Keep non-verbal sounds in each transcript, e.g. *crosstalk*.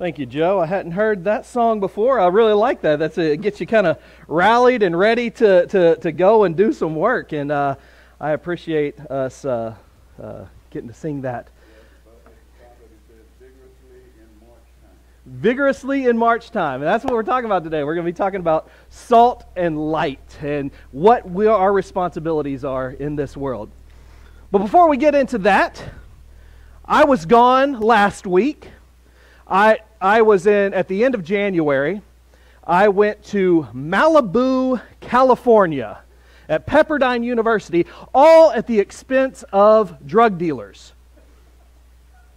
Thank you, Joe. I hadn't heard that song before. I really like that. That's a, it gets you kind of rallied and ready to, to, to go and do some work. And uh, I appreciate us uh, uh, getting to sing that. Vigorously in March time. And that's what we're talking about today. We're going to be talking about salt and light and what we, our responsibilities are in this world. But before we get into that, I was gone last week. I, I was in, at the end of January, I went to Malibu, California at Pepperdine University, all at the expense of drug dealers.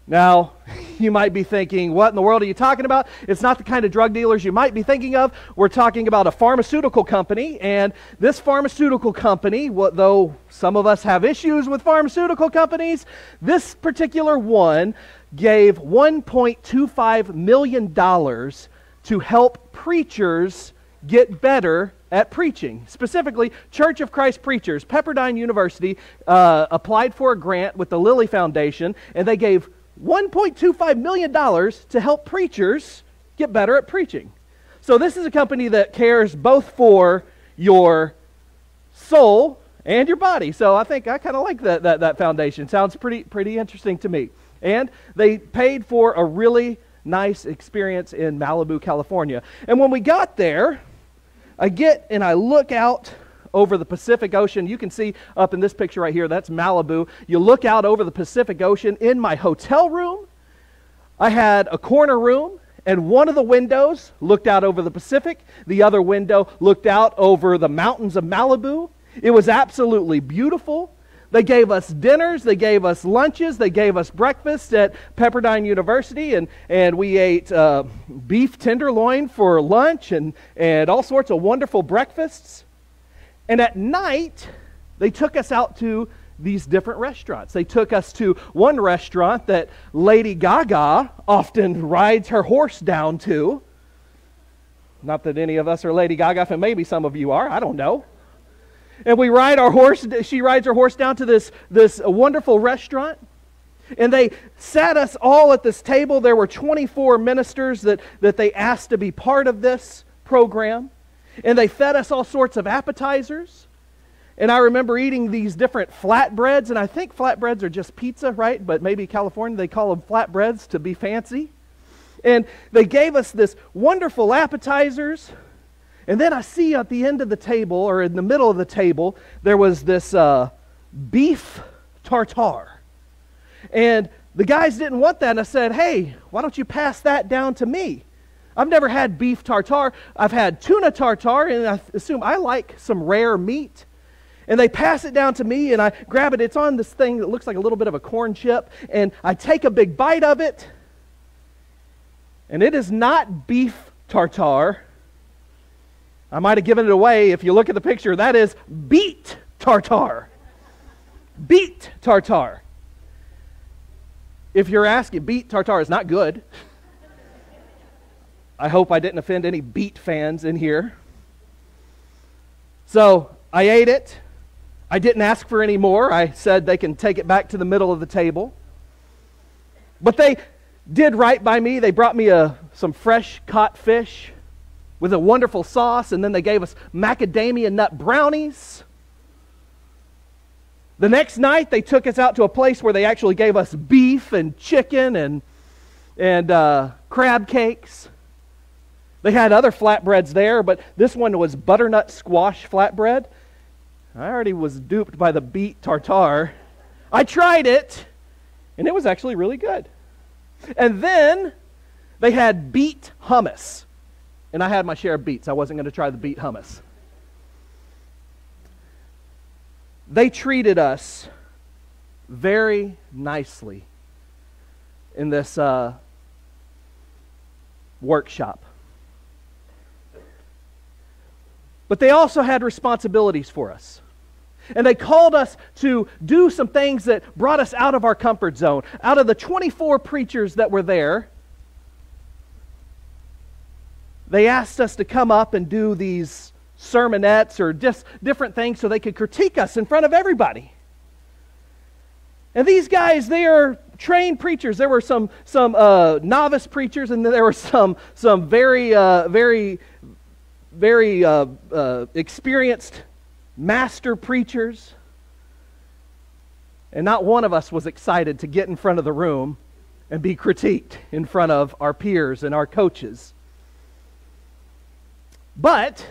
Now, *laughs* you might be thinking, what in the world are you talking about? It's not the kind of drug dealers you might be thinking of. We're talking about a pharmaceutical company, and this pharmaceutical company, though some of us have issues with pharmaceutical companies, this particular one gave $1.25 million to help preachers get better at preaching. Specifically, Church of Christ preachers. Pepperdine University uh, applied for a grant with the Lilly Foundation, and they gave $1.25 million to help preachers get better at preaching. So, this is a company that cares both for your soul and your body. So, I think I kind of like that, that, that foundation. Sounds pretty, pretty interesting to me. And they paid for a really nice experience in Malibu, California. And when we got there, I get and I look out over the Pacific Ocean. You can see up in this picture right here, that's Malibu. You look out over the Pacific Ocean. In my hotel room, I had a corner room, and one of the windows looked out over the Pacific, the other window looked out over the mountains of Malibu. It was absolutely beautiful. They gave us dinners, they gave us lunches, they gave us breakfast at Pepperdine University, and, and we ate uh, beef tenderloin for lunch and, and all sorts of wonderful breakfasts. And at night, they took us out to these different restaurants. They took us to one restaurant that Lady Gaga often rides her horse down to. Not that any of us are Lady Gaga, and maybe some of you are, I don't know. And we ride our horse, she rides her horse down to this, this wonderful restaurant. And they sat us all at this table. There were 24 ministers that, that they asked to be part of this program. And they fed us all sorts of appetizers. And I remember eating these different flatbreads, and I think flatbreads are just pizza, right? But maybe California they call them flatbreads to be fancy. And they gave us this wonderful appetizers. And then I see at the end of the table, or in the middle of the table, there was this uh, beef tartare. And the guys didn't want that. And I said, hey, why don't you pass that down to me? I've never had beef tartare. I've had tuna tartare, and I assume I like some rare meat. And they pass it down to me, and I grab it. It's on this thing that looks like a little bit of a corn chip. And I take a big bite of it. And it is not beef tartare. I might have given it away. If you look at the picture, that is beet tartare. Beet tartare. If you're asking, beet tartare is not good. I hope I didn't offend any beet fans in here. So I ate it. I didn't ask for any more. I said they can take it back to the middle of the table. But they did right by me. They brought me a, some fresh caught fish with a wonderful sauce, and then they gave us macadamia nut brownies. The next night, they took us out to a place where they actually gave us beef and chicken and, and uh, crab cakes. They had other flatbreads there, but this one was butternut squash flatbread. I already was duped by the beet tartare. I tried it, and it was actually really good. And then they had beet hummus and I had my share of beets. I wasn't going to try the beet hummus. They treated us very nicely in this uh, workshop. But they also had responsibilities for us. And they called us to do some things that brought us out of our comfort zone. Out of the 24 preachers that were there, they asked us to come up and do these sermonettes or just different things so they could critique us in front of everybody. And these guys, they are trained preachers. There were some, some uh, novice preachers, and there were some, some very, uh, very, very uh, uh, experienced master preachers. And not one of us was excited to get in front of the room and be critiqued in front of our peers and our coaches. But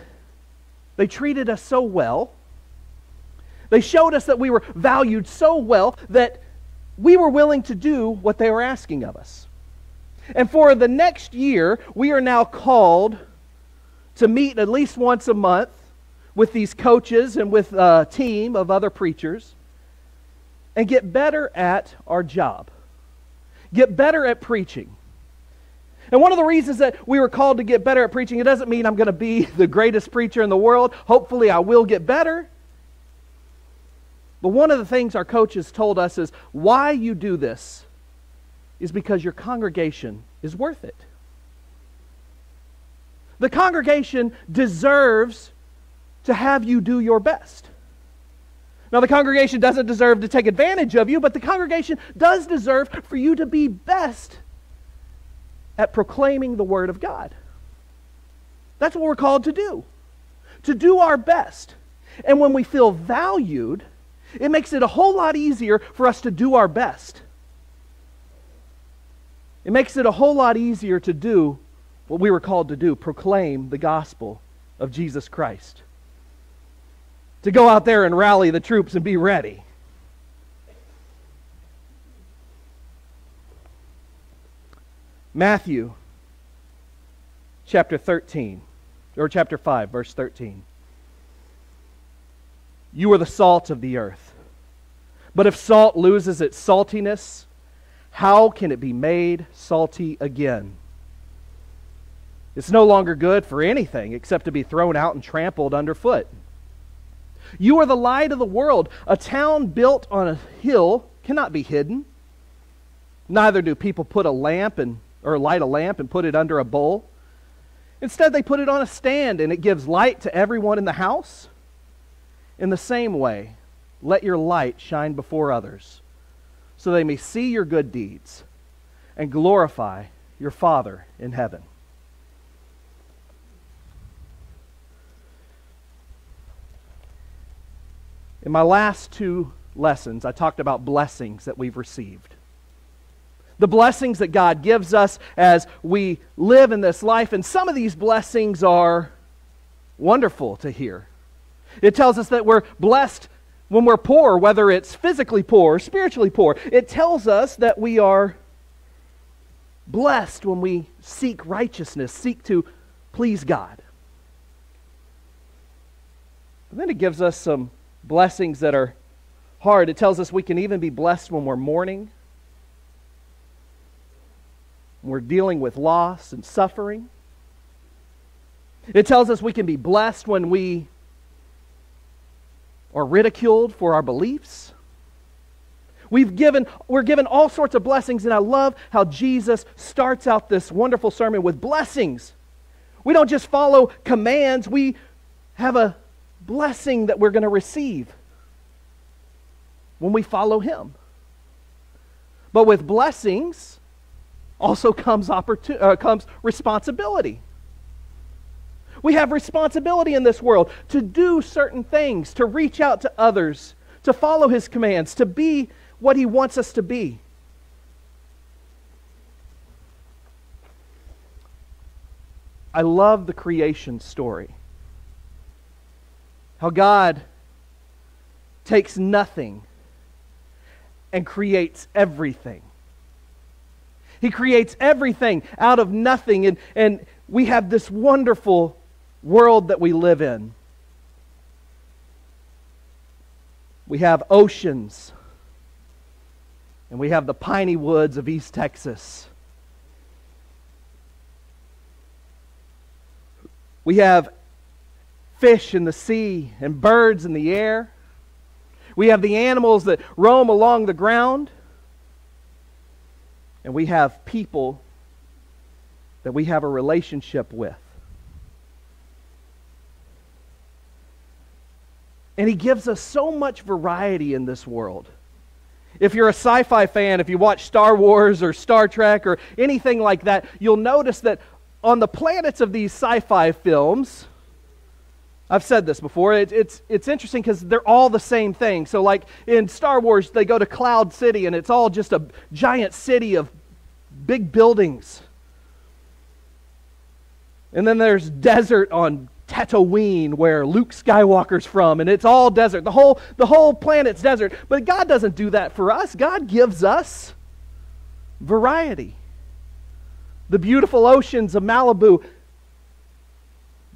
they treated us so well. They showed us that we were valued so well that we were willing to do what they were asking of us. And for the next year, we are now called to meet at least once a month with these coaches and with a team of other preachers and get better at our job, get better at preaching. And one of the reasons that we were called to get better at preaching, it doesn't mean I'm going to be *laughs* the greatest preacher in the world. Hopefully, I will get better. But one of the things our coaches told us is why you do this is because your congregation is worth it. The congregation deserves to have you do your best. Now, the congregation doesn't deserve to take advantage of you, but the congregation does deserve for you to be best at proclaiming the Word of God. That's what we're called to do, to do our best. And when we feel valued, it makes it a whole lot easier for us to do our best. It makes it a whole lot easier to do what we were called to do proclaim the gospel of Jesus Christ. To go out there and rally the troops and be ready. Matthew chapter 13, or chapter 5, verse 13. You are the salt of the earth. But if salt loses its saltiness, how can it be made salty again? It's no longer good for anything except to be thrown out and trampled underfoot. You are the light of the world. A town built on a hill cannot be hidden. Neither do people put a lamp and or light a lamp and put it under a bowl. Instead, they put it on a stand and it gives light to everyone in the house. In the same way, let your light shine before others, so they may see your good deeds and glorify your Father in heaven. In my last two lessons, I talked about blessings that we've received the blessings that God gives us as we live in this life. And some of these blessings are wonderful to hear. It tells us that we're blessed when we're poor, whether it's physically poor or spiritually poor. It tells us that we are blessed when we seek righteousness, seek to please God. And then it gives us some blessings that are hard. It tells us we can even be blessed when we're mourning we're dealing with loss and suffering. It tells us we can be blessed when we are ridiculed for our beliefs. We've given, we're given all sorts of blessings, and I love how Jesus starts out this wonderful sermon with blessings. We don't just follow commands, we have a blessing that we're going to receive when we follow Him. But with blessings, also comes, opportun- uh, comes responsibility. We have responsibility in this world to do certain things, to reach out to others, to follow His commands, to be what He wants us to be. I love the creation story. How God takes nothing and creates everything. He creates everything out of nothing. And, and we have this wonderful world that we live in. We have oceans. And we have the piney woods of East Texas. We have fish in the sea and birds in the air. We have the animals that roam along the ground. And we have people that we have a relationship with. And he gives us so much variety in this world. If you're a sci fi fan, if you watch Star Wars or Star Trek or anything like that, you'll notice that on the planets of these sci fi films, I've said this before, it, it's, it's interesting because they're all the same thing. So, like in Star Wars, they go to Cloud City and it's all just a giant city of big buildings. And then there's desert on Tatooine where Luke Skywalker's from and it's all desert. The whole the whole planet's desert. But God doesn't do that for us. God gives us variety. The beautiful oceans of Malibu,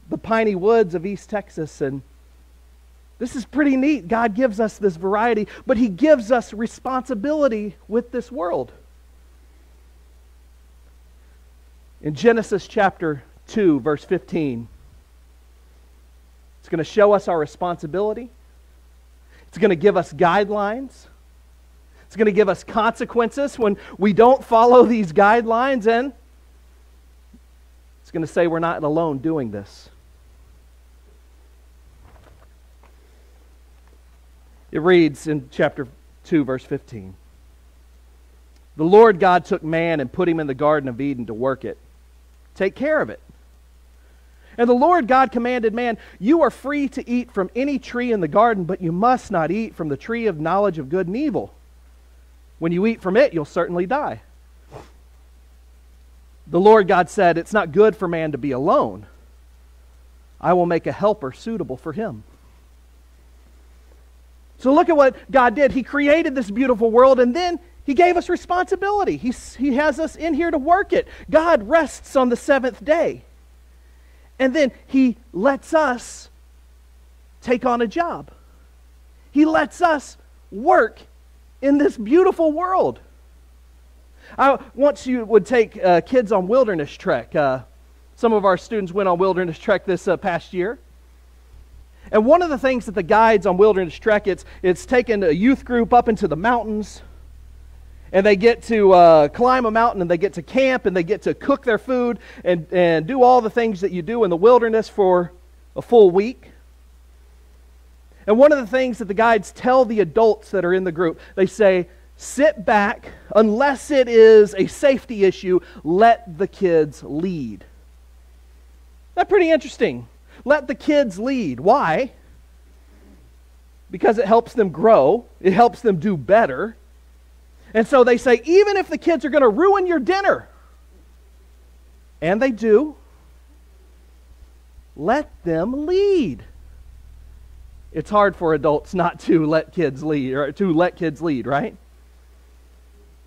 the piney woods of East Texas and this is pretty neat. God gives us this variety, but he gives us responsibility with this world. In Genesis chapter 2 verse 15, it's going to show us our responsibility. It's going to give us guidelines. It's going to give us consequences when we don't follow these guidelines. And it's going to say we're not alone doing this. It reads in chapter 2, verse 15 The Lord God took man and put him in the Garden of Eden to work it. Take care of it. And the Lord God commanded man, You are free to eat from any tree in the garden, but you must not eat from the tree of knowledge of good and evil. When you eat from it, you'll certainly die. The Lord God said, It's not good for man to be alone. I will make a helper suitable for him. So look at what God did. He created this beautiful world, and then He gave us responsibility. He, he has us in here to work it. God rests on the seventh day. And then he lets us take on a job. He lets us work in this beautiful world. I once you would take uh, kids on wilderness trek. Uh, some of our students went on wilderness trek this uh, past year. And one of the things that the guides on wilderness trek, it's, it's taken a youth group up into the mountains and they get to uh, climb a mountain and they get to camp and they get to cook their food and, and do all the things that you do in the wilderness for a full week. And one of the things that the guides tell the adults that are in the group, they say, sit back, unless it is a safety issue, let the kids lead. That's pretty interesting. Let the kids lead. Why? Because it helps them grow, it helps them do better and so they say, even if the kids are going to ruin your dinner, and they do, let them lead. It's hard for adults not to let kids lead, or to let kids lead, right?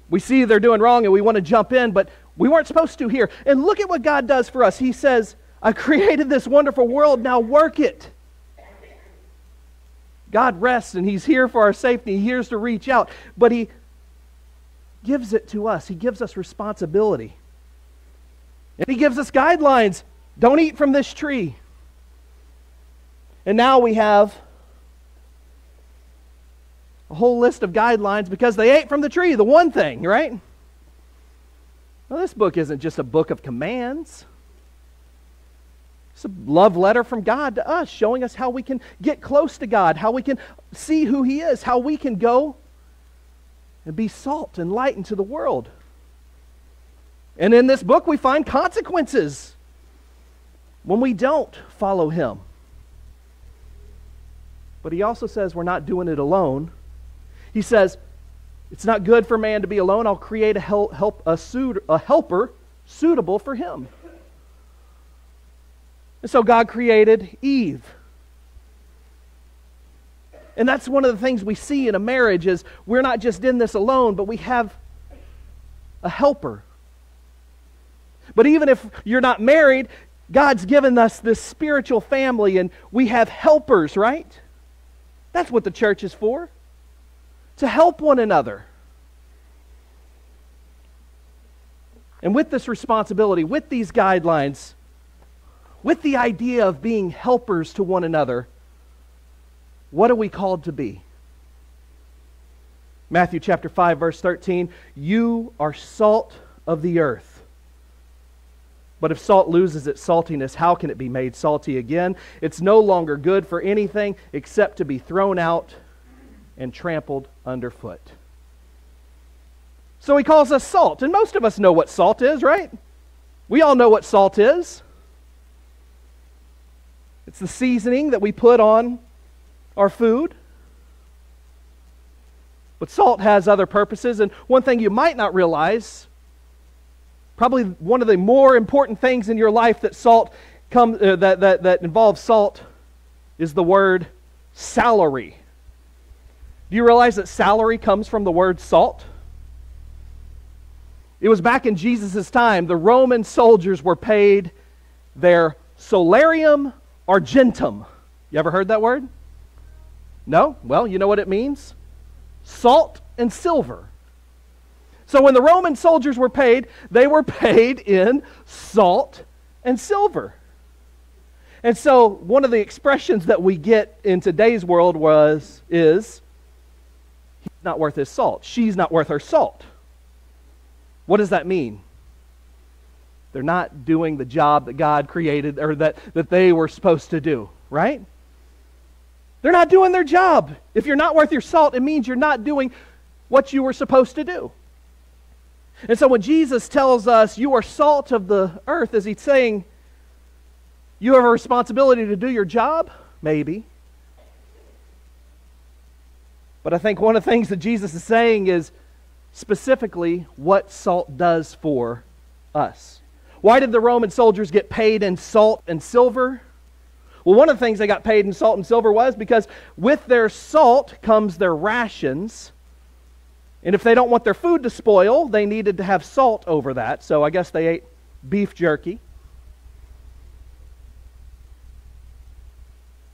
We see they're doing wrong and we want to jump in, but we weren't supposed to here. And look at what God does for us. He says, I created this wonderful world, now work it. God rests and He's here for our safety. He hears to reach out. But He gives it to us. He gives us responsibility. And He gives us guidelines. Don't eat from this tree. And now we have a whole list of guidelines because they ate from the tree, the one thing, right? Well, this book isn't just a book of commands. It's a love letter from God to us, showing us how we can get close to God, how we can see who He is, how we can go and be salt and light into the world. And in this book, we find consequences when we don't follow him. But he also says we're not doing it alone. He says, it's not good for man to be alone. I'll create a, help, help a, suit, a helper suitable for him. And so God created Eve. And that's one of the things we see in a marriage is we're not just in this alone, but we have a helper. But even if you're not married, God's given us this spiritual family and we have helpers, right? That's what the church is for. To help one another. And with this responsibility, with these guidelines, with the idea of being helpers to one another, what are we called to be? Matthew chapter 5 verse 13, you are salt of the earth. But if salt loses its saltiness, how can it be made salty again? It's no longer good for anything except to be thrown out and trampled underfoot. So he calls us salt. And most of us know what salt is, right? We all know what salt is. It's the seasoning that we put on our food. But salt has other purposes. And one thing you might not realize, probably one of the more important things in your life that salt come, uh, that, that, that involves salt is the word salary. Do you realize that salary comes from the word salt? It was back in Jesus' time, the Roman soldiers were paid their salarium argentum. You ever heard that word? No? Well, you know what it means? Salt and silver. So when the Roman soldiers were paid, they were paid in salt and silver. And so one of the expressions that we get in today's world was is he's not worth his salt. She's not worth her salt. What does that mean? They're not doing the job that God created or that, that they were supposed to do, right? They're not doing their job. If you're not worth your salt, it means you're not doing what you were supposed to do. And so when Jesus tells us you are salt of the earth, is he saying you have a responsibility to do your job? Maybe. But I think one of the things that Jesus is saying is specifically what salt does for us. Why did the Roman soldiers get paid in salt and silver? Well, one of the things they got paid in salt and silver was because with their salt comes their rations. And if they don't want their food to spoil, they needed to have salt over that. So I guess they ate beef jerky.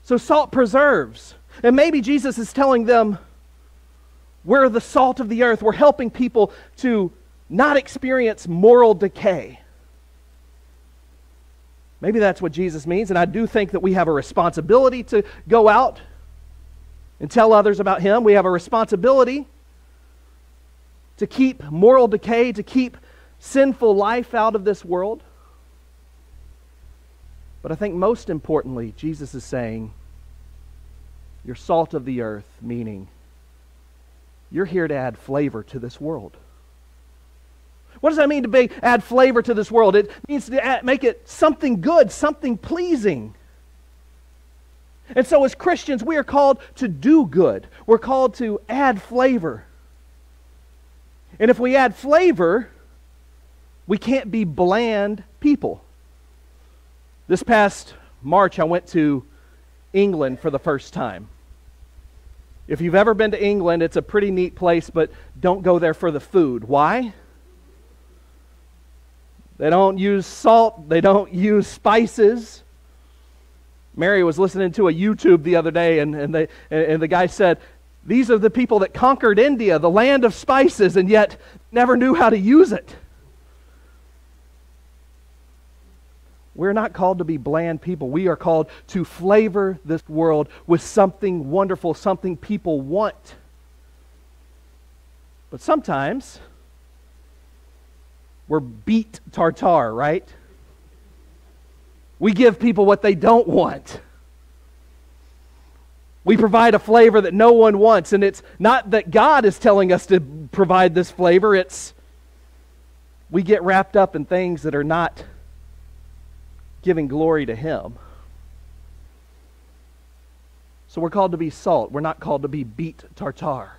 So salt preserves. And maybe Jesus is telling them, we're the salt of the earth. We're helping people to not experience moral decay. Maybe that's what Jesus means. And I do think that we have a responsibility to go out and tell others about Him. We have a responsibility to keep moral decay, to keep sinful life out of this world. But I think most importantly, Jesus is saying, You're salt of the earth, meaning you're here to add flavor to this world. What does that mean to be add flavor to this world? It means to add, make it something good, something pleasing. And so, as Christians, we are called to do good. We're called to add flavor. And if we add flavor, we can't be bland people. This past March, I went to England for the first time. If you've ever been to England, it's a pretty neat place, but don't go there for the food. Why? They don't use salt, they don't use spices. Mary was listening to a YouTube the other day, and, and, they, and the guy said, These are the people that conquered India, the land of spices, and yet never knew how to use it. We're not called to be bland people. We are called to flavor this world with something wonderful, something people want. But sometimes we're beet tartare, right? We give people what they don't want. We provide a flavor that no one wants. And it's not that God is telling us to provide this flavor, it's we get wrapped up in things that are not giving glory to Him. So we're called to be salt. We're not called to be beet tartare.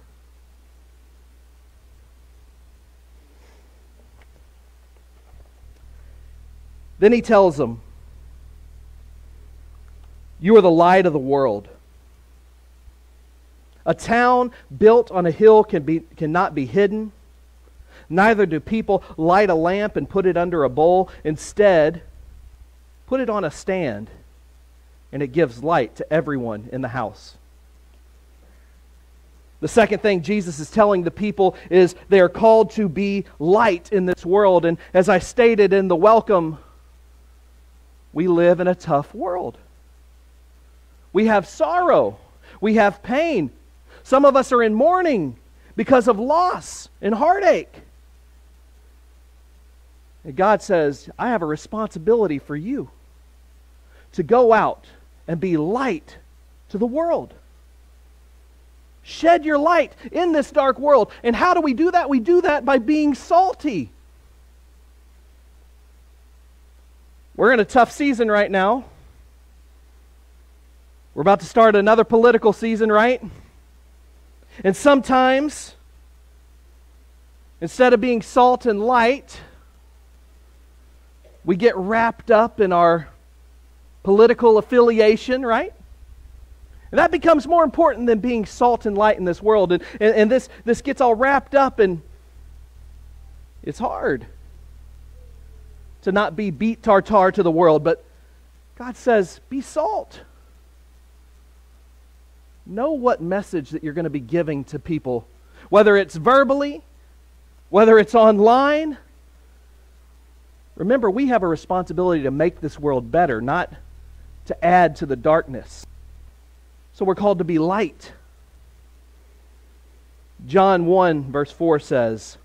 Then he tells them, You are the light of the world. A town built on a hill can be, cannot be hidden. Neither do people light a lamp and put it under a bowl. Instead, Put it on a stand, and it gives light to everyone in the house. The second thing Jesus is telling the people is they are called to be light in this world. And as I stated in the welcome, we live in a tough world. We have sorrow, we have pain. Some of us are in mourning because of loss and heartache. And God says, I have a responsibility for you to go out and be light to the world. Shed your light in this dark world. And how do we do that? We do that by being salty. We're in a tough season right now. We're about to start another political season, right? And sometimes, instead of being salt and light, we get wrapped up in our political affiliation, right? And that becomes more important than being salt and light in this world. And, and, and this, this gets all wrapped up, and it's hard to not be beet tartare to the world. But God says, be salt. Know what message that you're going to be giving to people, whether it's verbally, whether it's online. Remember, we have a responsibility to make this world better, not to add to the darkness. So we're called to be light. John 1, verse 4 says,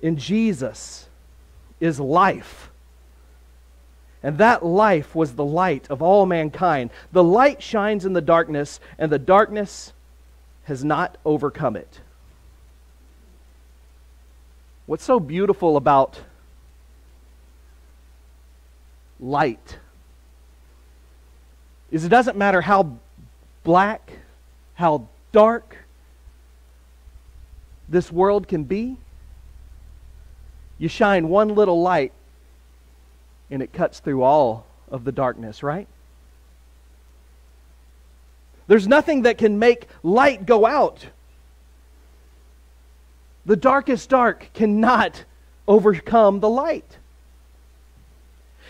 In Jesus is life. And that life was the light of all mankind. The light shines in the darkness, and the darkness has not overcome it. What's so beautiful about light is it doesn't matter how black, how dark this world can be. You shine one little light and it cuts through all of the darkness, right? There's nothing that can make light go out. The darkest dark cannot overcome the light.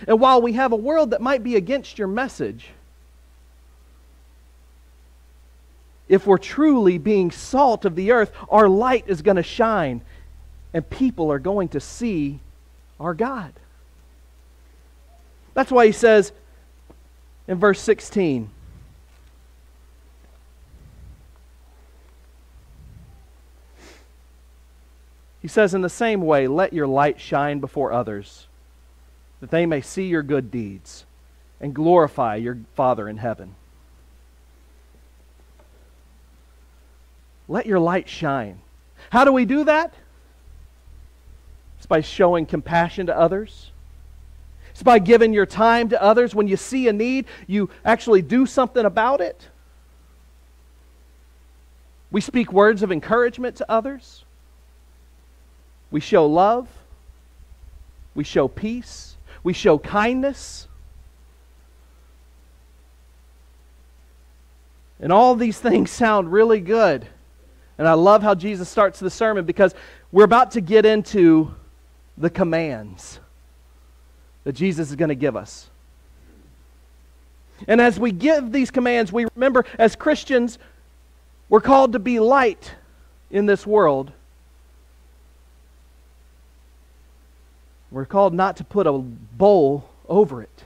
And while we have a world that might be against your message, if we're truly being salt of the earth, our light is going to shine and people are going to see our God. That's why he says in verse 16, He says, In the same way, let your light shine before others, that they may see your good deeds and glorify your Father in heaven. Let your light shine. How do we do that? It's by showing compassion to others. It's by giving your time to others. When you see a need, you actually do something about it. We speak words of encouragement to others. We show love. We show peace. We show kindness. And all these things *laughs* sound really good. And I love how Jesus starts the sermon because we're about to get into the commands that Jesus is going to give us. And as we give these commands, we remember as Christians, we're called to be light in this world. We're called not to put a bowl over it.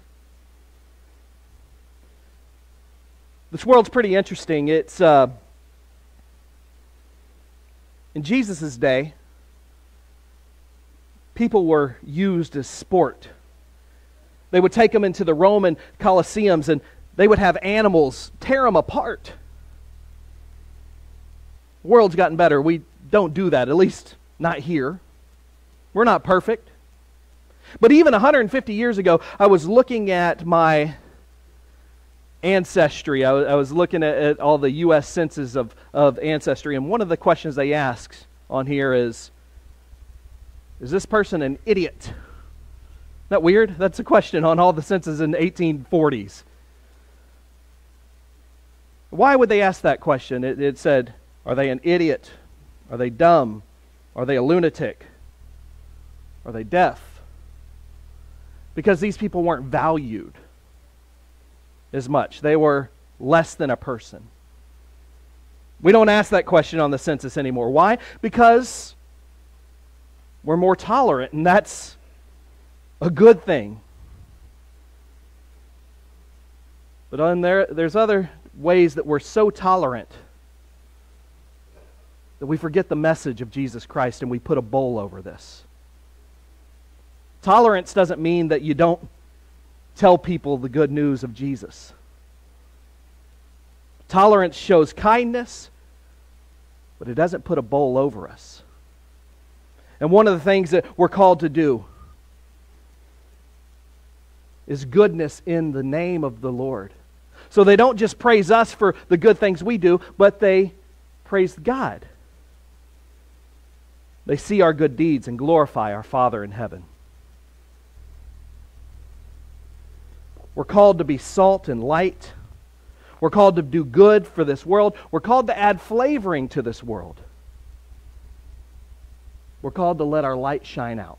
This world's pretty interesting. It's. Uh, in Jesus' day, people were used as sport. They would take them into the Roman Colosseums and they would have animals tear them apart. The world's gotten better. We don't do that, at least not here. We're not perfect. But even 150 years ago, I was looking at my ancestry. I, was looking at, at, all the U.S. census of, of ancestry, and one of the questions they ask on here is Is this person an idiot? Isn't that weird? That's a question on all the censuses in the 1840s. Why would they ask that question? It, it said, Are they an idiot? Are they dumb? Are they a lunatic? Are they deaf? Because these people weren't valued as much. They were less than a person. We don't ask that question on the census anymore. Why? Because we're more tolerant, and that's a good thing. But on there, there's other ways that we're so tolerant that we forget the message of Jesus Christ and we put a bowl over this. Tolerance doesn't mean that you don't tell people the good news of Jesus. Tolerance shows kindness, but it doesn't put a bowl over us. And one of the things that we're called to do is goodness in the name of the Lord. So they don't just praise us for the good things we do, but they praise God. They see our good deeds and glorify our Father in heaven. We're called to be salt and light. We're called to do good for this world. We're called to add flavoring to this world. We're called to let our light shine out.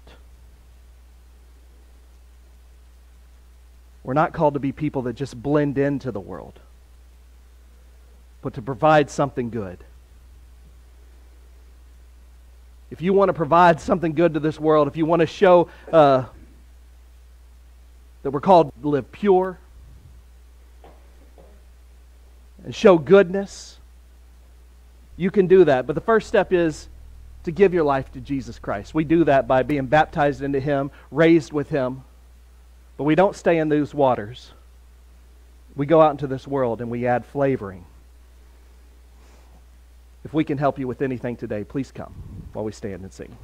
We're not called to be people that just blend into the world, but to provide something good. If you want to provide something good to this world, if you want to show uh, that we're called to live pure and show goodness, you can do that. But the first step is to give your life to Jesus Christ. We do that by being baptized into Him, raised with Him. But we don't stay in those waters. We go out into this world and we add flavoring. If we can help you with anything today, please come while we stand and sing.